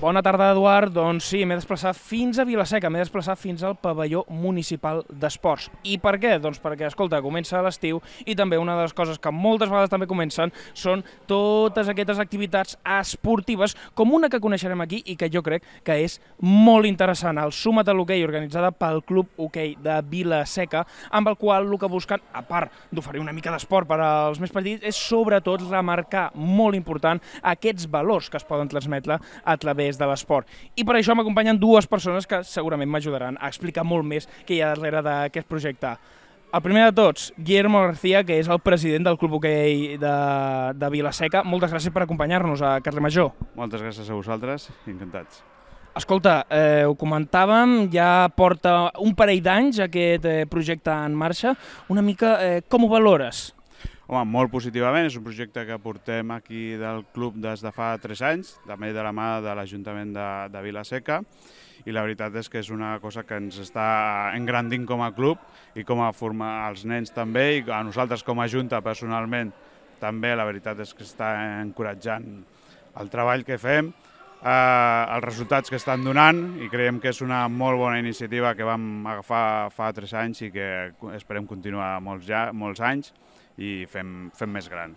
Bona tarda, Eduard. Doncs sí, m'he desplaçat fins a Vilaseca, m'he desplaçat fins al pavelló municipal d'esports. I per què? Doncs perquè, escolta, comença l'estiu i també una de les coses que moltes vegades també comencen són totes aquestes activitats esportives, com una que coneixerem aquí i que jo crec que és molt interessant, el Sumat a l'Hockey, organitzada pel Club Hockey de Vilaseca, amb el qual el que busquen, a part d'oferir una mica d'esport per als més petits, és sobretot remarcar molt important aquests valors que es poden transmetre a través través de l'esport. I per això m'acompanyen dues persones que segurament m'ajudaran a explicar molt més què hi ha darrere d'aquest projecte. El primer de tots, Guillermo García, que és el president del Club Hoquei de, de Vilaseca. Moltes gràcies per acompanyar-nos a Carles Major. Moltes gràcies a vosaltres, encantats. Escolta, eh, ho comentàvem, ja porta un parell d'anys aquest eh, projecte en marxa. Una mica, eh, com ho valores? Home, molt positivament, és un projecte que portem aquí del club des de fa 3 anys, també de la mà de l'Ajuntament de, de Vilaseca, i la veritat és que és una cosa que ens està engrandint com a club i com a formar els nens també, i a nosaltres com a Junta personalment també la veritat és que està encoratjant el treball que fem, eh, els resultats que estan donant i creiem que és una molt bona iniciativa que vam agafar fa 3 anys i que esperem continuar molts, ja, molts anys i fem, fem més gran.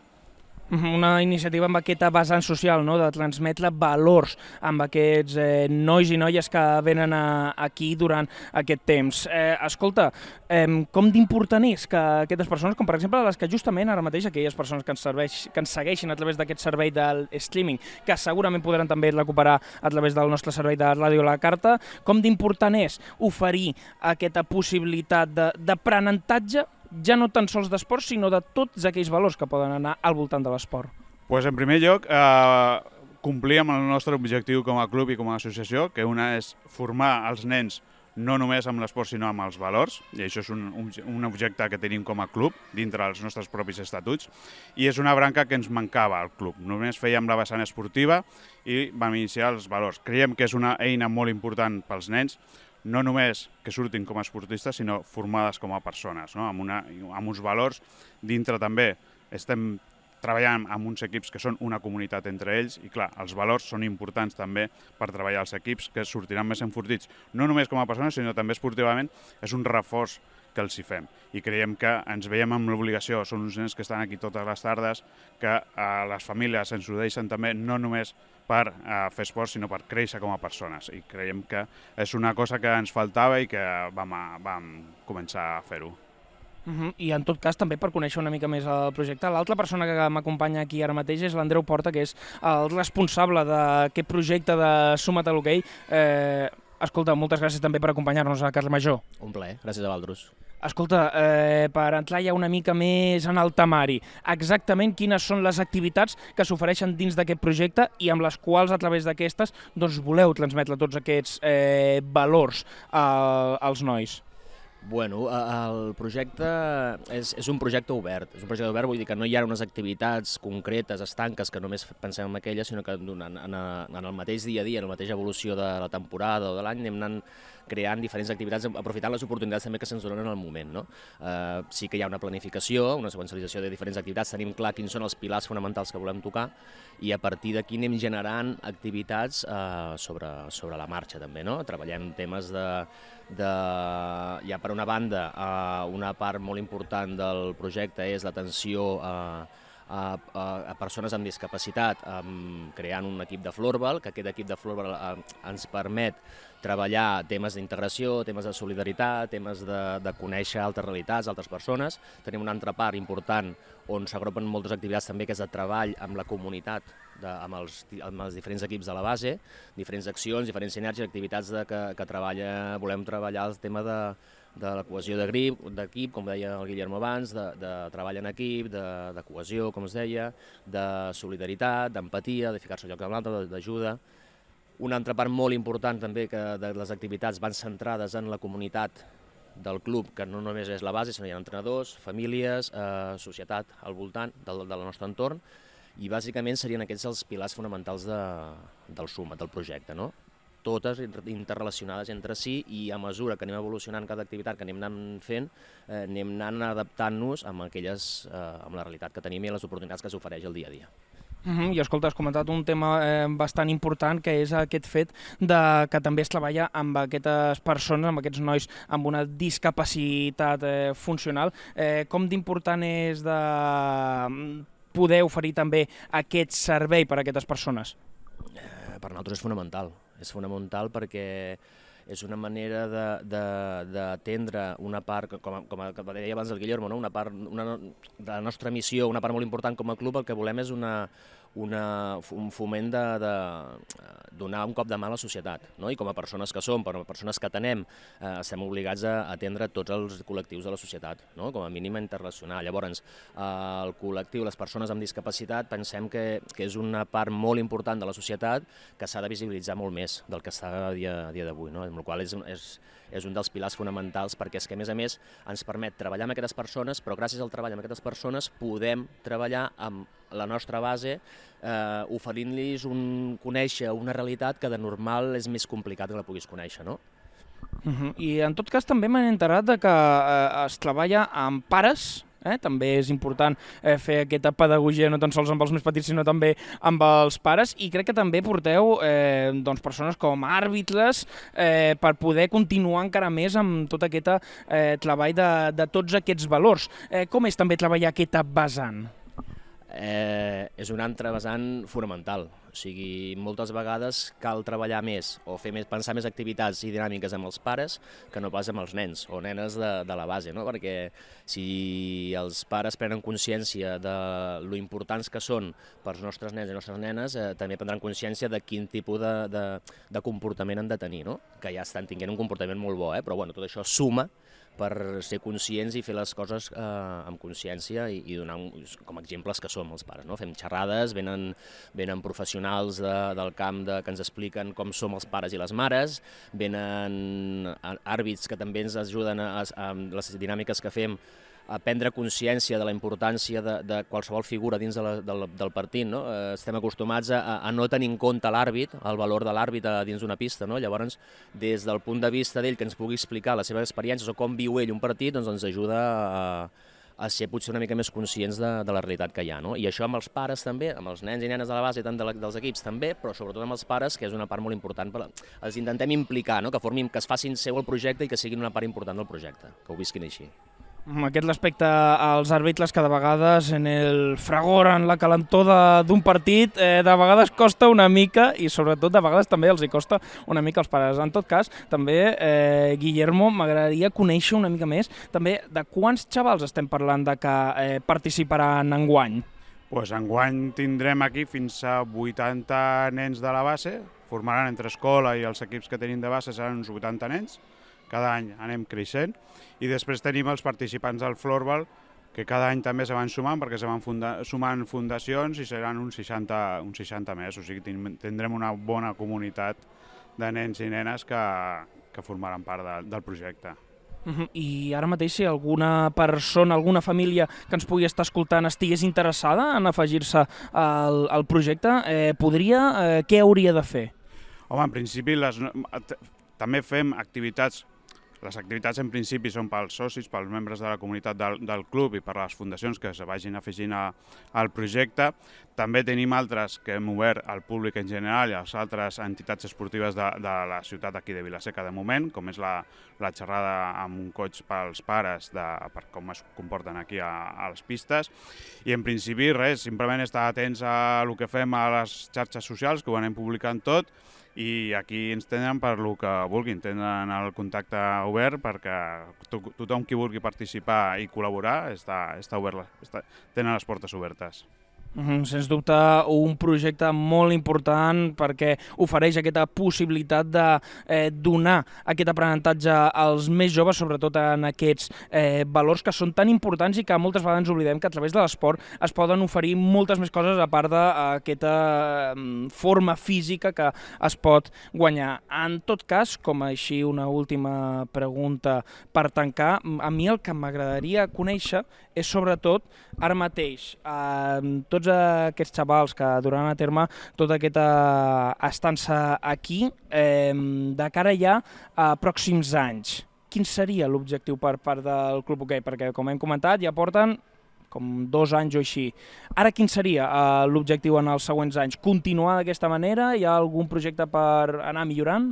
Mhm, una iniciativa amb aquesta vessant social, no? de transmetre valors amb aquests eh, nois i noies que venen a, aquí durant aquest temps. Eh, escolta, eh, com d'important és que aquestes persones, com per exemple les que justament ara mateix aquelles persones que ens, serveix, que ens segueixin a través d'aquest servei del streaming, que segurament podran també recuperar a través del nostre servei de Ràdio La Carta, com d'important és oferir aquesta possibilitat d'aprenentatge ja no tan sols d'esport, sinó de tots aquells valors que poden anar al voltant de l'esport? Pues en primer lloc, eh, complir amb el nostre objectiu com a club i com a associació, que una és formar els nens no només amb l'esport sinó amb els valors, i això és un, un, objecte que tenim com a club dintre dels nostres propis estatuts, i és una branca que ens mancava al club. Només fèiem la vessant esportiva i vam iniciar els valors. Creiem que és una eina molt important pels nens, no només que surtin com a esportistes, sinó formades com a persones, no? amb, una, amb uns valors. Dintre també estem treballant amb uns equips que són una comunitat entre ells i clar, els valors són importants també per treballar els equips que sortiran més enfortits, no només com a persones sinó també esportivament, és un reforç que els hi fem. I creiem que ens veiem amb l'obligació, són uns nens que estan aquí totes les tardes, que eh, les famílies ens ho deixen també, no només per eh, fer esport, sinó per créixer com a persones. I creiem que és una cosa que ens faltava i que vam, a, vam començar a fer-ho. Uh -huh. I en tot cas també per conèixer una mica més el projecte. L'altra persona que m'acompanya aquí ara mateix és l'Andreu Porta, que és el responsable d'aquest projecte de Sumat a l'Hockey. Eh, escolta, moltes gràcies també per acompanyar-nos a Carles Major. Un plaer, gràcies a Valdrus. Escolta, eh, per entrar ja una mica més en el temari, exactament quines són les activitats que s'ofereixen dins d'aquest projecte i amb les quals a través d'aquestes doncs, voleu transmetre tots aquests eh, valors eh, als nois? Bueno, el projecte és, és un projecte obert. És un projecte obert, vull dir que no hi ha unes activitats concretes, estanques, que només pensem en aquelles, sinó que en, en, en el mateix dia a dia, en la mateixa evolució de la temporada o de l'any, anem anant creant diferents activitats, aprofitant les oportunitats també que se'ns donen en el moment. No? Uh, sí que hi ha una planificació, una seqüencialització de diferents activitats, tenim clar quins són els pilars fonamentals que volem tocar i a partir d'aquí anem generant activitats uh, sobre, sobre la marxa també. No? Treballem temes de, de, ja per una banda, uh, una part molt important del projecte és l'atenció a, a, a, a persones amb discapacitat um, creant un equip de florbal, que aquest equip de florbal uh, ens permet treballar temes d'integració, temes de solidaritat, temes de, de conèixer altres realitats, altres persones. Tenim una altra part important on s'agrupen moltes activitats també que és de treball amb la comunitat de, amb, els, amb els diferents equips de la base, diferents accions, diferents sinergies, activitats de, que, que treballa, volem treballar el tema de, de la cohesió d'equip, com deia el Guillermo abans, de, de treball en equip, de, de cohesió, com es deia, de solidaritat, d'empatia, de ficar-se al lloc de l'altre, d'ajuda. Una altra part molt important també que de les activitats van centrades en la comunitat del club, que no només és la base, sinó hi ha entrenadors, famílies, eh, societat al voltant del, del nostre entorn, i bàsicament serien aquests els pilars fonamentals de, del SUMA, del projecte, no? totes interrelacionades entre si i a mesura que anem evolucionant cada activitat que anem anant fent, eh, anem anant adaptant-nos amb aquelles, eh, amb la realitat que tenim i les oportunitats que s'ofereix el dia a dia. Uh -huh. I escolta, has comentat un tema eh, bastant important que és aquest fet de que també es treballa amb aquestes persones, amb aquests nois amb una discapacitat eh, funcional. Eh, com d'important és de mm, poder oferir també aquest servei per a aquestes persones? Eh, per nosaltres és fonamental. És fonamental perquè és una manera d'atendre una part, com, com deia abans el Guillermo, no? una part una, de la nostra missió, una part molt important com a club, el que volem és una, una, un foment de, de donar un cop de mà a la societat. No? I com a persones que som, per a persones que tenem, eh, estem obligats a atendre tots els col·lectius de la societat, no? com a mínim internacional. Llavors, eh, el col·lectiu, les persones amb discapacitat, pensem que, que és una part molt important de la societat que s'ha de visibilitzar molt més del que està a dia, a dia d'avui, no? amb la qual és, és, és un dels pilars fonamentals perquè és que, a més a més, ens permet treballar amb aquestes persones, però gràcies al treball amb aquestes persones podem treballar amb la nostra base eh, oferint-los un conèixer una realitat que de normal és més complicat que la puguis conèixer, no? Uh -huh. I en tot cas també m'he enterat de que eh, es treballa amb pares Eh? També és important eh, fer aquesta pedagogia no tan sols amb els més petits, sinó també amb els pares, i crec que també porteu eh, doncs, persones com àrbitres eh, per poder continuar encara més amb tot aquest eh, treball de, de tots aquests valors. Eh, com és també treballar aquesta vessant? Eh, és un altre vessant fonamental. O sigui, moltes vegades cal treballar més o fer més, pensar més activitats i dinàmiques amb els pares que no pas amb els nens o nenes de, de la base, no? perquè si els pares prenen consciència de lo importants que són pels nostres nens i nostres nenes, eh, també prendran consciència de quin tipus de, de, de comportament han de tenir, no? que ja estan tinguent un comportament molt bo, eh? però bueno, tot això suma per ser conscients i fer les coses eh, amb consciència i, i donar un, com exemples que som els pares. No? Fem xerrades, venen, venen professionals de, del camp de, que ens expliquen com som els pares i les mares, venen àrbits que també ens ajuden a, a, a les dinàmiques que fem a prendre consciència de la importància de, de qualsevol figura dins de la, del, del partit. No? Eh, estem acostumats a, a no tenir en compte l'àrbit, el valor de l'àrbit dins d'una pista. No? Llavors, des del punt de vista d'ell, que ens pugui explicar les seves experiències o com viu ell un partit, doncs ens ajuda a, a ser potser una mica més conscients de, de la realitat que hi ha. No? I això amb els pares també, amb els nens i nenes de la base, tant de la, dels equips també, però sobretot amb els pares, que és una part molt important. Per, els intentem implicar, no? que, formin, que es facin seu el projecte i que siguin una part important del projecte, que ho visquin així. Aquest l'aspecte als àrbitres cada vegades en el fragor, en la calentor d'un partit, eh, de vegades costa una mica i sobretot de vegades també els hi costa una mica als pares. En tot cas, també, eh, Guillermo, m'agradaria conèixer una mica més també de quants xavals estem parlant de que eh, participaran en guany? Pues enguany tindrem aquí fins a 80 nens de la base, formaran entre escola i els equips que tenim de base seran uns 80 nens, cada any anem creixent, i després tenim els participants del Florbal, que cada any també se van sumant perquè se van funda sumant fundacions i seran uns 60, uns 60 més, o sigui tindrem una bona comunitat de nens i nenes que, que formaran part de, del projecte. I ara mateix, si alguna persona, alguna família que ens pugui estar escoltant estigués interessada en afegir-se al, al projecte, eh, podria, eh, què hauria de fer? Home, en principi les, també fem activitats les activitats en principi són pels socis, pels membres de la comunitat del, del club i per les fundacions que se vagin afegint a, al projecte. També tenim altres que hem obert al públic en general i a les altres entitats esportives de, de la ciutat aquí de Vilaseca de moment, com és la, la xerrada amb un coach pels pares de, per com es comporten aquí a, a les pistes. I en principi res, simplement estar atents a el que fem a les xarxes socials, que ho anem publicant tot, i aquí ens tenen per lo que vulguin, tenen el contacte obert perquè to tothom qui vulgui participar i col·laborar està, està obert, està, tenen les portes obertes. Mm, sens dubte un projecte molt important perquè ofereix aquesta possibilitat de eh, donar aquest aprenentatge als més joves, sobretot en aquests eh, valors que són tan importants i que moltes vegades oblidem que a través de l'esport es poden oferir moltes més coses a part d'aquesta eh, forma física que es pot guanyar. En tot cas, com així una última pregunta per tancar, a mi el que m'agradaria conèixer és sobretot ara mateix eh, tot tots aquests xavals que duran a terme tota aquesta estança aquí, eh, de cara ja a pròxims anys, quin seria l'objectiu per part del Club Hoquei? Perquè, com hem comentat, ja porten com dos anys o així. Ara quin seria uh, l'objectiu en els següents anys? Continuar d'aquesta manera? Hi ha algun projecte per anar millorant?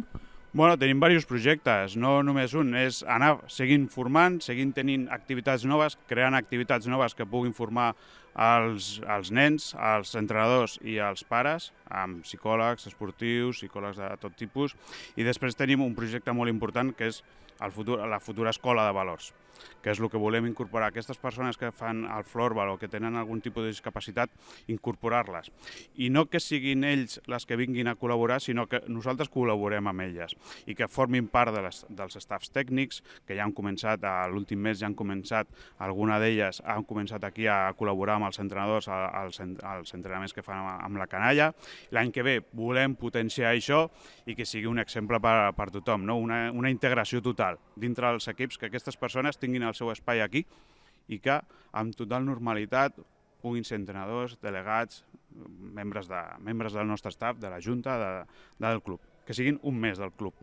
Bueno, tenim diversos projectes, no només un, és anar seguint formant, seguint tenint activitats noves, creant activitats noves que puguin formar els, els nens, els entrenadors i els pares, amb psicòlegs esportius, psicòlegs de tot tipus, i després tenim un projecte molt important que és el futur, la futura escola de valors que és el que volem incorporar. Aquestes persones que fan el florbal o que tenen algun tipus de discapacitat, incorporar-les. I no que siguin ells les que vinguin a col·laborar, sinó que nosaltres col·laborem amb elles i que formin part de les, dels staffs tècnics, que ja han començat, l'últim mes ja han començat, alguna d'elles han començat aquí a col·laborar amb els entrenadors als, als entrenaments que fan amb la canalla. L'any que ve volem potenciar això i que sigui un exemple per, per tothom, no? una, una integració total dintre dels equips, que aquestes persones tinguin el seu espai aquí i que amb total normalitat puguin ser entrenadors, delegats, membres, de, membres del nostre staff, de la Junta, de, del club, que siguin un mes del club.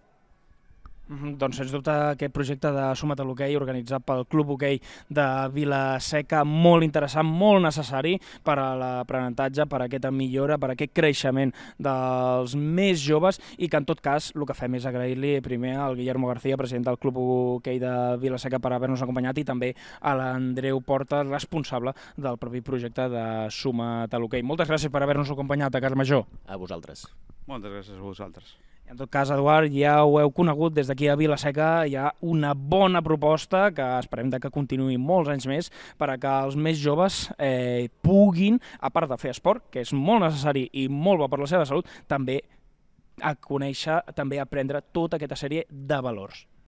Mm Doncs, sens dubte, aquest projecte de Sumat a l'Hoquei organitzat pel Club Hoquei de Vilaseca, molt interessant, molt necessari per a l'aprenentatge, per a aquesta millora, per a aquest creixement dels més joves i que, en tot cas, el que fem és agrair-li primer al Guillermo García, president del Club Hoquei de Vilaseca, per haver-nos acompanyat i també a l'Andreu Porta, responsable del propi projecte de Sumat a l'Hoquei. Moltes gràcies per haver-nos acompanyat a Cas Major. A vosaltres. Moltes gràcies a vosaltres. En tot cas, Eduard, ja ho heu conegut, des d'aquí a Vilaseca hi ha una bona proposta que esperem que continuï molts anys més per a que els més joves eh, puguin, a part de fer esport, que és molt necessari i molt bo per la seva salut, també a conèixer, també a aprendre tota aquesta sèrie de valors.